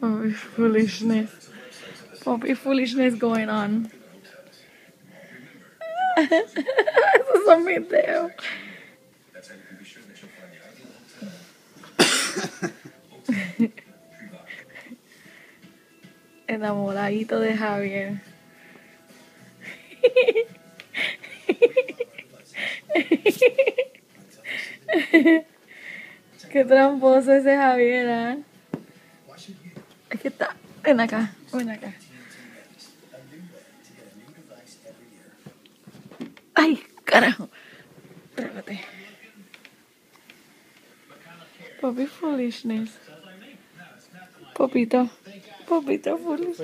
Puppy foolishness. Puppy foolishness going on. Esos son videos. Enamoradito de Javier. Qué tramposo ese Javier, ¿eh? Está. Ven acá, ven acá. Ay, carajo. Espérate. Poppy foolishness. Popito. Popito foolish.